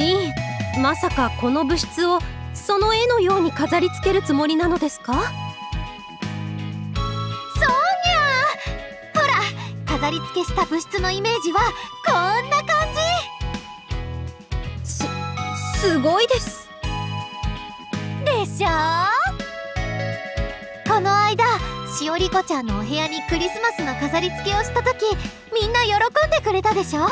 リンまさかこの物質をその絵のように飾り付けるつもりなのですか？そうにゃほら飾り付けした物質のイメージはこんな感じ。すすごいです。でしょ？この間しおりこちゃんのお部屋にクリスマスの飾り付けをした時みんな喜んでくれたでしょ？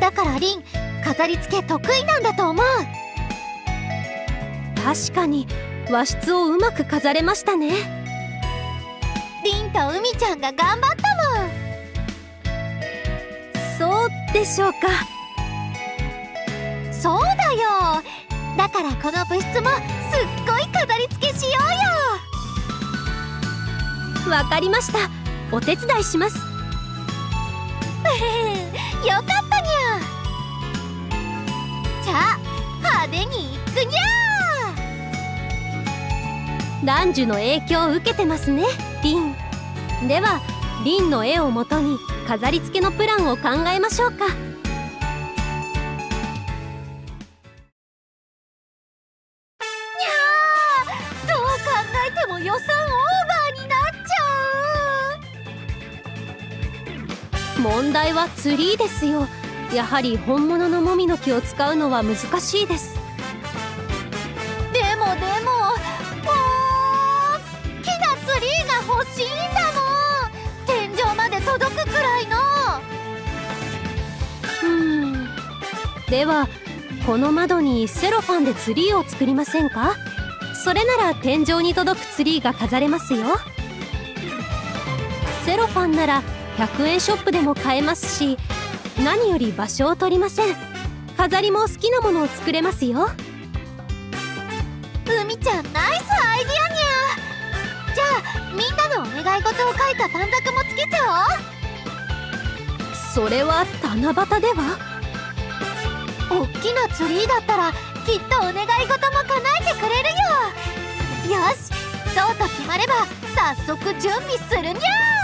だからリン飾り付け得意なんだと思う。確かに和室をうまく飾れましたね。リンと海ちゃんが頑張ったもん。そうでしょうか。そうだよ。だからこの物質もすっごい飾り付けしようよ。わかりました。お手伝いします。よかったランジュの影響を受けてますねリン。ではリンの絵をもとに飾り付けのプランを考えましょうか。にゃどう考えても予算オーバーになっちゃう。問題はツリーですよ。やはり本物のモミの木を使うのは難しいです。ではこの窓にセロファンでツリーを作りませんか？それなら天井に届くツリーが飾れますよ。セロファンなら100円ショップでも買えますし何より場所を取りません。飾りも好きなものを作れますよ。海ちゃんナイスアイディアにゃじゃあみんなのお願い事を書いた短冊もつけちゃおう。それは七夕では？おっきなツリーだったらきっとお願い事も叶えてくれるよ。よしそうと決まれば早速準備するにゃ